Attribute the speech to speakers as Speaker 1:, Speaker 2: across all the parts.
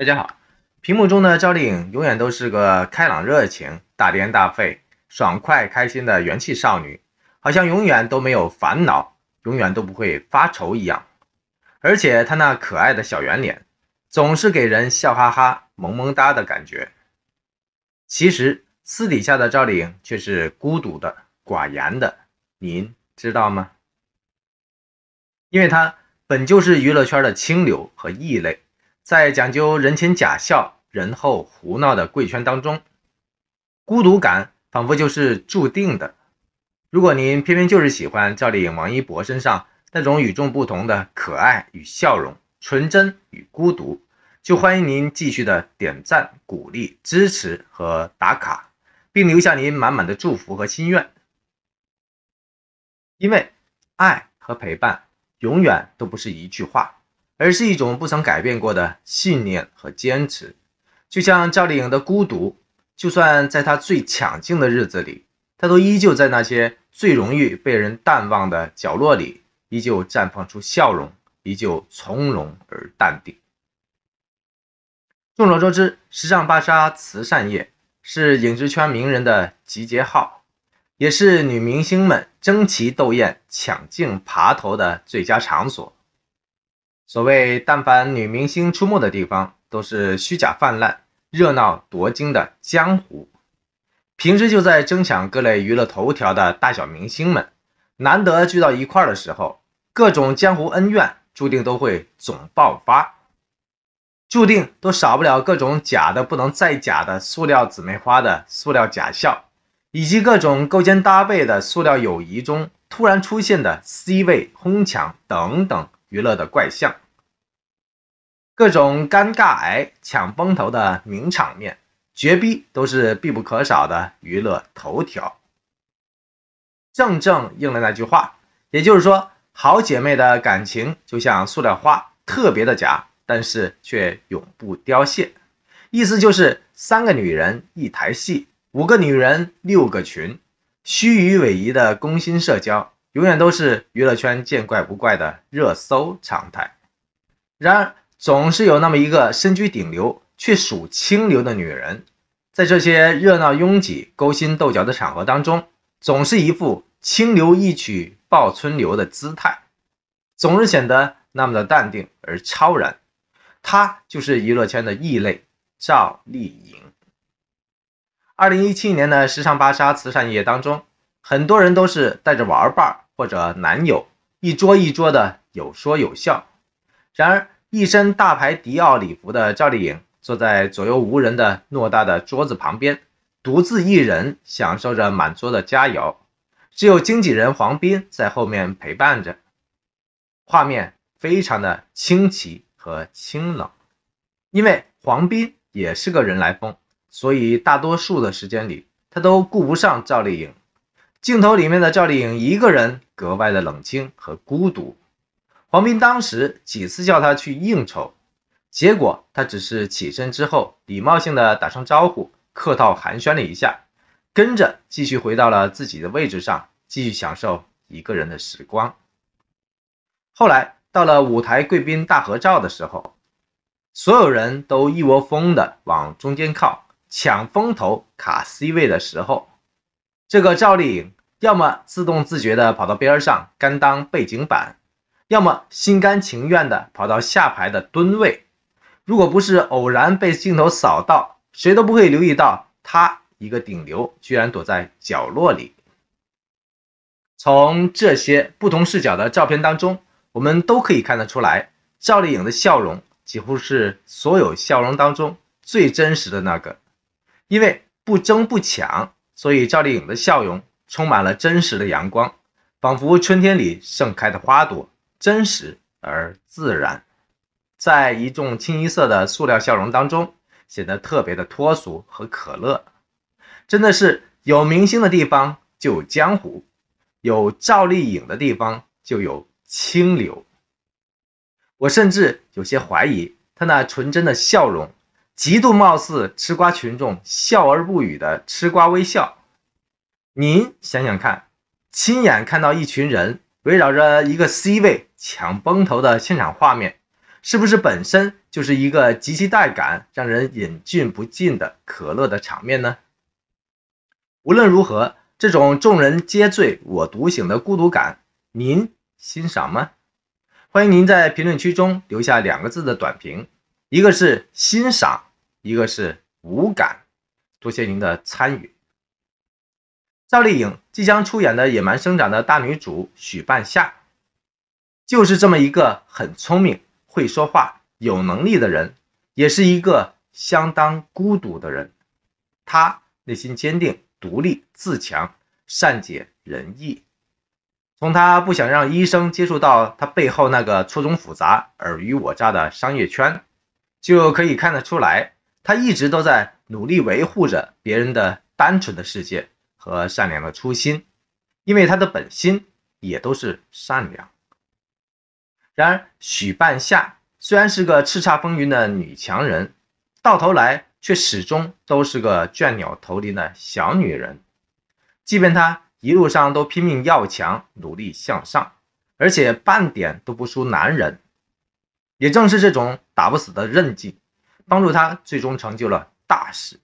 Speaker 1: 大家好，屏幕中的赵丽颖永远都是个开朗、热情、大颠大肺、爽快、开心的元气少女，好像永远都没有烦恼，永远都不会发愁一样。而且她那可爱的小圆脸，总是给人笑哈哈、萌萌哒的感觉。其实私底下的赵丽颖却是孤独的、寡言的，您知道吗？因为她本就是娱乐圈的清流和异类。在讲究人前假笑、人后胡闹的贵圈当中，孤独感仿佛就是注定的。如果您偏偏就是喜欢赵丽颖、王一博身上那种与众不同的可爱与笑容、纯真与孤独，就欢迎您继续的点赞、鼓励、支持和打卡，并留下您满满的祝福和心愿。因为爱和陪伴永远都不是一句话。而是一种不曾改变过的信念和坚持，就像赵丽颖的孤独，就算在她最抢镜的日子里，她都依旧在那些最容易被人淡忘的角落里，依旧绽放出笑容，依旧从容而淡定。众所周知，时尚芭莎慈善夜是影视圈名人的集结号，也是女明星们争奇斗艳、抢镜爬头的最佳场所。所谓，但凡女明星出没的地方，都是虚假泛滥、热闹夺金的江湖。平时就在争抢各类娱乐头条的大小明星们，难得聚到一块儿的时候，各种江湖恩怨注定都会总爆发，注定都少不了各种假的不能再假的塑料姊妹花的塑料假笑，以及各种勾肩搭背的塑料友谊中突然出现的 C 位哄抢等等。娱乐的怪象，各种尴尬癌抢风头的名场面，绝逼都是必不可少的娱乐头条。正正应了那句话，也就是说，好姐妹的感情就像塑料花，特别的假，但是却永不凋谢。意思就是三个女人一台戏，五个女人六个群，虚与委蛇的攻心社交。永远都是娱乐圈见怪不怪的热搜常态。然而，总是有那么一个身居顶流却属清流的女人，在这些热闹拥挤、勾心斗角的场合当中，总是一副清流一曲报春流的姿态，总是显得那么的淡定而超然。她就是娱乐圈的异类赵丽颖。二零一七年的时尚芭莎慈善夜当中。很多人都是带着玩伴或者男友，一桌一桌的有说有笑。然而，一身大牌迪奥礼服的赵丽颖坐在左右无人的偌大的桌子旁边，独自一人享受着满桌的佳肴，只有经纪人黄斌在后面陪伴着。画面非常的清奇和清冷，因为黄斌也是个人来疯，所以大多数的时间里，他都顾不上赵丽颖。镜头里面的赵丽颖一个人格外的冷清和孤独。黄斌当时几次叫她去应酬，结果她只是起身之后礼貌性的打声招呼，客套寒暄了一下，跟着继续回到了自己的位置上，继续享受一个人的时光。后来到了舞台贵宾大合照的时候，所有人都一窝蜂的往中间靠，抢风头卡 C 位的时候。这个赵丽颖要么自动自觉地跑到边上甘当背景板，要么心甘情愿地跑到下排的蹲位。如果不是偶然被镜头扫到，谁都不会留意到她一个顶流居然躲在角落里。从这些不同视角的照片当中，我们都可以看得出来，赵丽颖的笑容几乎是所有笑容当中最真实的那个，因为不争不抢。所以赵丽颖的笑容充满了真实的阳光，仿佛春天里盛开的花朵，真实而自然，在一众清一色的塑料笑容当中，显得特别的脱俗和可乐。真的是有明星的地方就有江湖，有赵丽颖的地方就有清流。我甚至有些怀疑，她那纯真的笑容。极度貌似吃瓜群众笑而不语的吃瓜微笑，您想想看，亲眼看到一群人围绕着一个 C 位抢崩头的现场画面，是不是本身就是一个极其带感、让人忍俊不禁的可乐的场面呢？无论如何，这种众人皆醉我独醒的孤独感，您欣赏吗？欢迎您在评论区中留下两个字的短评，一个是欣赏，一个是无感。多谢您的参与。赵丽颖即将出演的《野蛮生长》的大女主许半夏，就是这么一个很聪明、会说话、有能力的人，也是一个相当孤独的人。她内心坚定、独立、自强，善解人意。从她不想让医生接触到她背后那个错综复杂、尔虞我诈的商业圈，就可以看得出来，她一直都在努力维护着别人的单纯的世界。和善良的初心，因为他的本心也都是善良。然而，许半夏虽然是个叱咤风云的女强人，到头来却始终都是个倦鸟投林的小女人。即便她一路上都拼命要强，努力向上，而且半点都不输男人，也正是这种打不死的韧劲，帮助他最终成就了大事。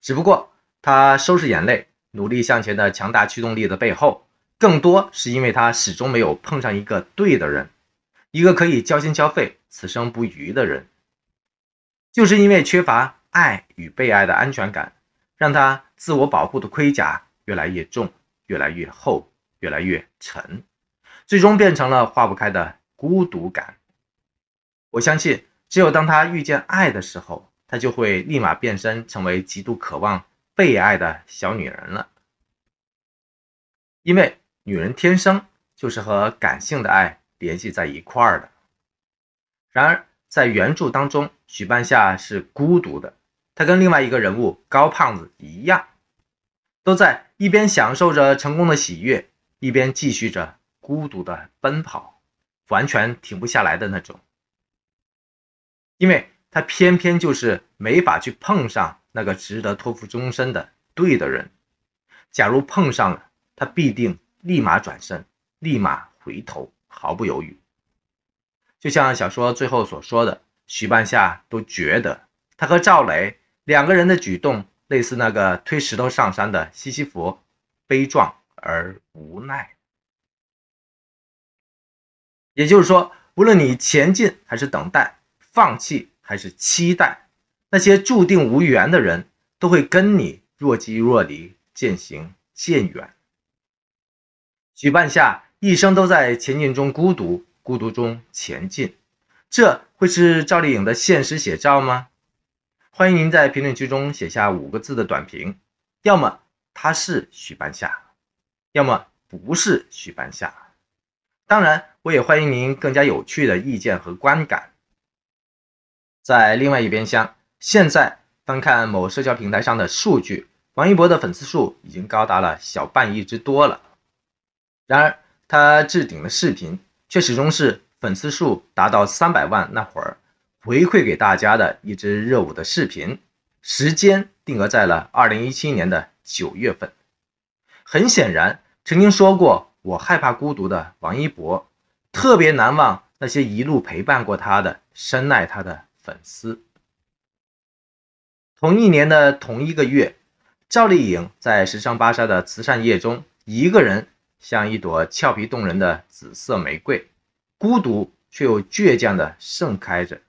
Speaker 1: 只不过，他收拾眼泪，努力向前的强大驱动力的背后，更多是因为他始终没有碰上一个对的人，一个可以交心交肺、此生不渝的人。就是因为缺乏爱与被爱的安全感，让他自我保护的盔甲越来越重、越来越厚、越来越沉，最终变成了化不开的孤独感。我相信，只有当他遇见爱的时候，他就会立马变身成为极度渴望。被爱的小女人了，因为女人天生就是和感性的爱联系在一块儿的。然而，在原著当中，许半夏是孤独的，她跟另外一个人物高胖子一样，都在一边享受着成功的喜悦，一边继续着孤独的奔跑，完全停不下来的那种。因为他偏偏就是没法去碰上。那个值得托付终身的对的人，假如碰上了，他必定立马转身，立马回头，毫不犹豫。就像小说最后所说的，许半夏都觉得他和赵磊两个人的举动类似那个推石头上山的西西弗，悲壮而无奈。也就是说，无论你前进还是等待，放弃还是期待。那些注定无缘的人，都会跟你若即若离，渐行渐远。许半夏一生都在前进中孤独，孤独中前进，这会是赵丽颖的现实写照吗？欢迎您在评论区中写下五个字的短评，要么他是许半夏，要么不是许半夏。当然，我也欢迎您更加有趣的意见和观感。在另外一边厢。现在翻看某社交平台上的数据，王一博的粉丝数已经高达了小半亿之多了。然而，他置顶的视频却始终是粉丝数达到三百万那会儿回馈给大家的一支热舞的视频，时间定格在了二零一七年的九月份。很显然，曾经说过我害怕孤独的王一博，特别难忘那些一路陪伴过他的、深爱他的粉丝。同一年的同一个月，赵丽颖在时尚芭莎的慈善夜中，一个人像一朵俏皮动人的紫色玫瑰，孤独却又倔强的盛开着。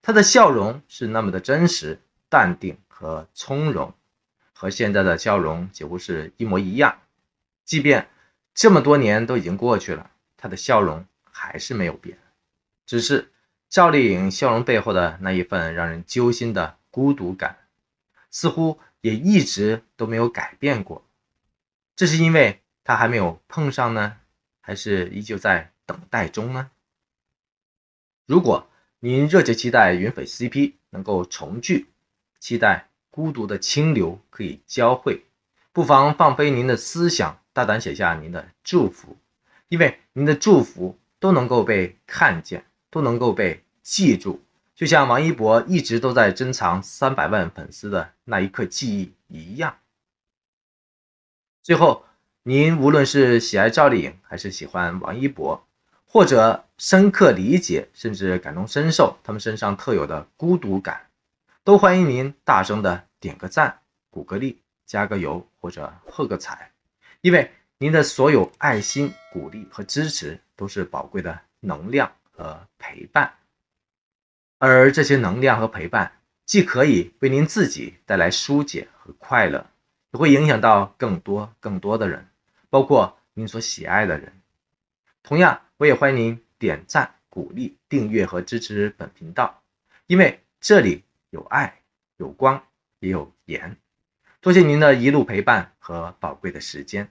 Speaker 1: 她的笑容是那么的真实、淡定和从容，和现在的笑容几乎是一模一样。即便这么多年都已经过去了，她的笑容还是没有变，只是赵丽颖笑容背后的那一份让人揪心的。孤独感似乎也一直都没有改变过，这是因为他还没有碰上呢，还是依旧在等待中呢？如果您热切期待云匪 CP 能够重聚，期待孤独的清流可以交汇，不妨放飞您的思想，大胆写下您的祝福，因为您的祝福都能够被看见，都能够被记住。就像王一博一直都在珍藏三百万粉丝的那一刻记忆一样。最后，您无论是喜爱赵丽颖，还是喜欢王一博，或者深刻理解甚至感同身受他们身上特有的孤独感，都欢迎您大声的点个赞、鼓个励、加个油或者喝个彩，因为您的所有爱心、鼓励和支持都是宝贵的能量和陪伴，而这些能量和陪伴既可以为您自己带来疏解和快乐，也会影响到更多更多的人，包括您所喜爱的人。同样，我也欢迎您点赞、鼓励、订阅和支持本频道，因为这里有爱、有光，也有盐。多谢您的一路陪伴和宝贵的时间。